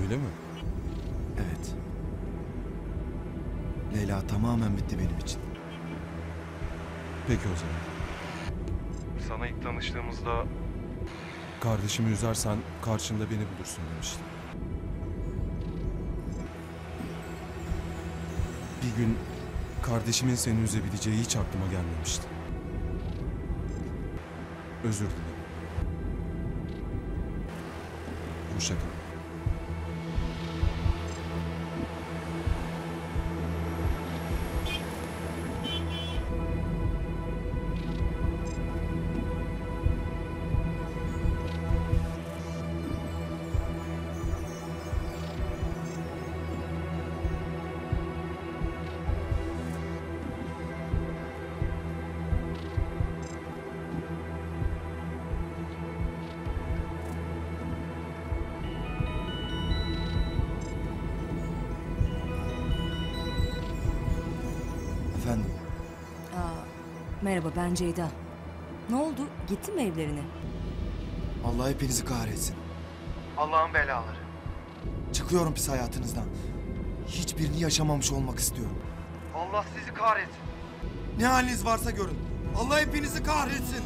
Öyle mi? Evet. Leyla tamamen bitti benim için. Peki o zaman. Sana ilk tanıştığımızda... Kardeşimi üzersen karşında beni bulursun demiştin. Bir gün kardeşimin seni üzebileceği hiç aklıma gelmemişti. Özür dilerim. Hoşça Efendim, Aa, merhaba ben Ceyda. Ne oldu? Gittin mi evlerine? Allah hepinizi kahretsin. Allah'ın belaları. Çıkıyorum pis hayatınızdan. Hiçbirini yaşamamış olmak istiyorum. Allah sizi kahretsin. Ne haliniz varsa görün. Allah hepinizi kahretsin.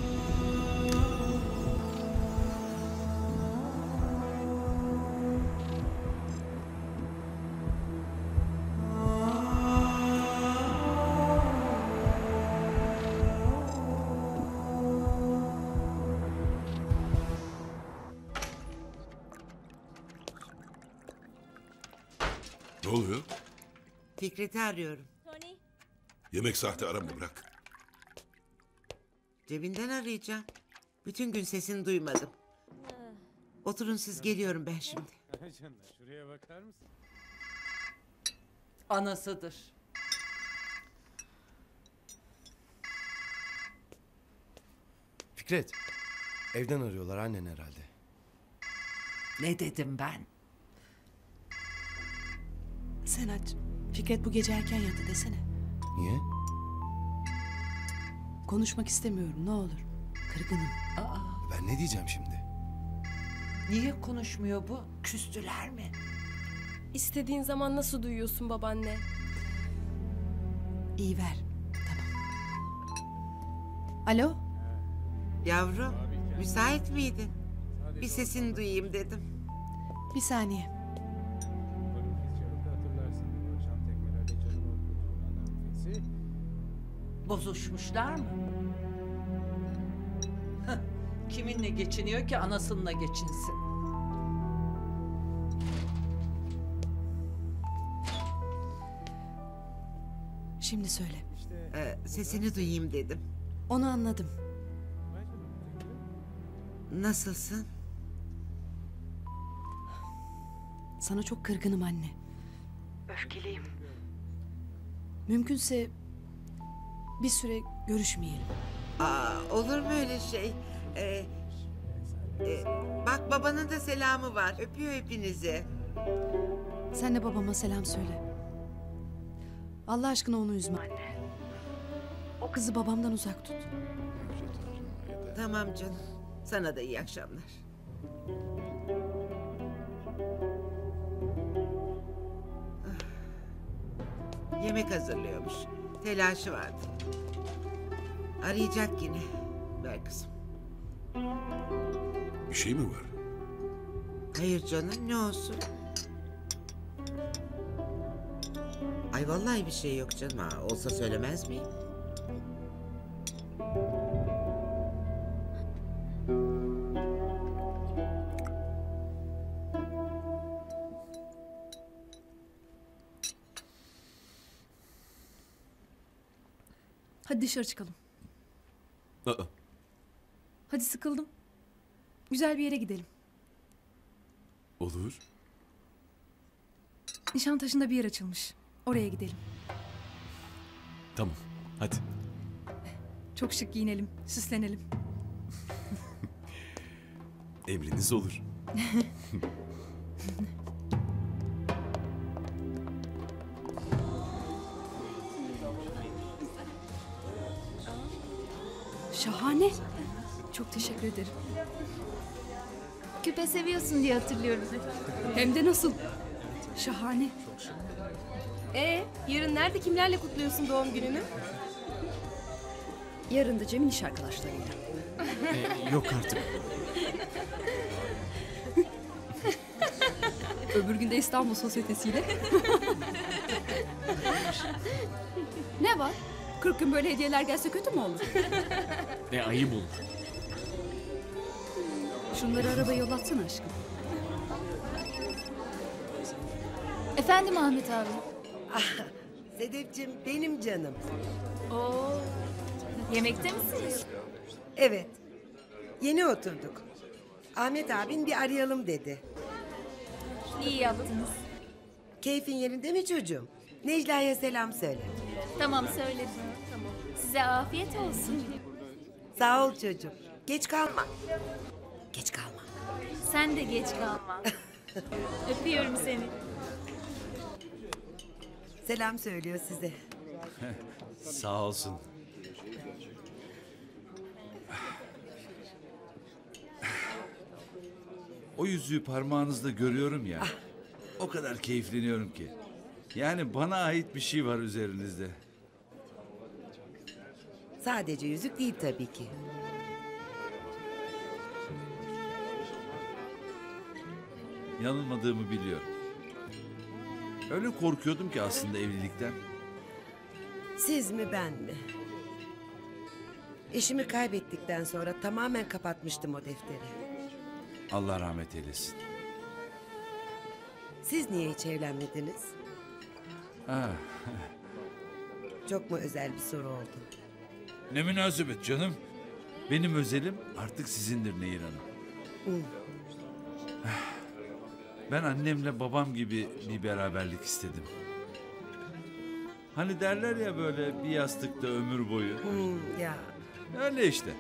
Ne oluyor? Fikret'i arıyorum. Yemek saati arama bırak. Cebinden arayacağım. Bütün gün sesini duymadım. Oturun siz geliyorum ben şimdi. Şuraya bakar mısın? Anasıdır. Fikret, evden arıyorlar annen herhalde. Ne dedim ben? Sen aç. Fikret bu gece erken yattı desene. Niye? Konuşmak istemiyorum ne olur. Kırgınım. Aa, Ben ne diyeceğim şimdi? niye konuşmuyor bu? Küstüler mi? İstediğin zaman nasıl duyuyorsun babaanne? İyi ver. Tamam. Alo? Yavrum, müsait miydin? Bir sesini duyayım dedim. Bir saniye. Bozuşmuşlar mı? Kiminle geçiniyor ki anasınınla geçinsin? Şimdi söyle. Ee, sesini duyayım dedim. Onu anladım. Nasılsın? Sana çok kırgınım anne. Öfkeliyim. Mümkünse bir süre görüşmeyelim. Aa, olur mu öyle şey? Ee, e, bak babanın da selamı var. Öpüyor hepinizi. Sen de babama selam söyle. Allah aşkına onu üzme anne. O kızı babamdan uzak tut. Tamam canım. Sana da iyi akşamlar. Ah. Yemek hazırlıyormuş. Telaşı vardı. Arayacak yine. Ver kızım. Bir şey mi var? Hayır canım ne olsun? Ay vallahi bir şey yok canım. Ha, olsa söylemez miyim? Hadi dışarı çıkalım. Aa, Hadi sıkıldım. Güzel bir yere gidelim. olur. Nişantaşı'nda bir yer açılmış. Oraya gidelim. Tamam. Hadi. Çok şık giyinelim, süslenelim. Emriniz olur. Şahane. Çok teşekkür ederim. küpe seviyorsun diye hatırlıyorum. Hem de nasıl? Şahane. Ee, yarın nerede kimlerle kutluyorsun doğum gününü? Yarın da Cem'in iş arkadaşlarıyla. Yok artık. Öbür gün de İstanbul Sosyetesi'yle. ne var? 40 gün böyle hediyeler gelse kötü mü olur? E ayıp olur. Şunları arabaya yollatsana aşkım. Efendim Ahmet abi. Sedefciğim benim canım. Oo. Yemekte misiniz? Evet. Yeni oturduk. Ahmet abin bir arayalım dedi. İyi yaptınız. Keyfin yerinde mi çocuğum? Necla'ya selam söyle. Tamam söyledim. Tamam. Size afiyet olsun. Sağ ol çocuğum. Geç kalma. Geç kalma. Sen de geç kalma. Öpüyorum seni. Selam söylüyor size. Sağ olsun. O yüzüğü parmağınızda görüyorum ya. O kadar keyifleniyorum ki. Yani bana ait bir şey var üzerinizde. Sadece yüzük değil tabii ki. Yanılmadığımı biliyorum. Öyle korkuyordum ki aslında evlilikten. Siz mi ben mi? Eşimi kaybettikten sonra tamamen kapatmıştım o defteri. Allah rahmet eylesin. Siz niye hiç evlenmediniz? Çok mu özel bir soru oldu? ne münasebet canım. Benim özelim artık sizindir Nehir Hanım. Ben annemle babam gibi bir beraberlik istedim. Hani derler ya böyle bir yastıkta ömür boyu. Hmm, ya Öyle işte.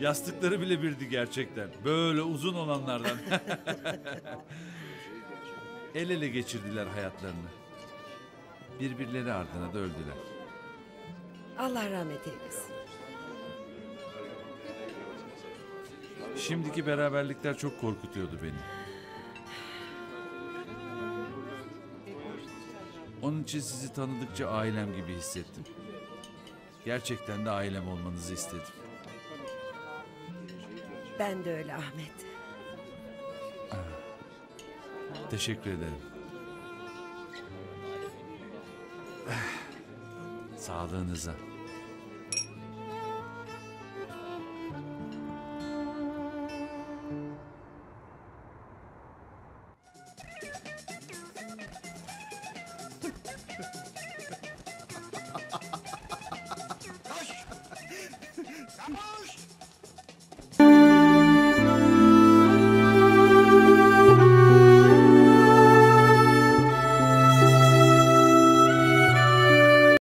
Yastıkları bile birdi gerçekten. Böyle uzun olanlardan. El ele geçirdiler hayatlarını. Birbirleri ardına da öldüler. Allah rahmet eylesin. Şimdiki beraberlikler çok korkutuyordu beni. Onun için sizi tanıdıkça ailem gibi hissettim. Gerçekten de ailem olmanızı istedim. Ben de öyle Ahmet. Teşekkür ederim. Sağlığınıza.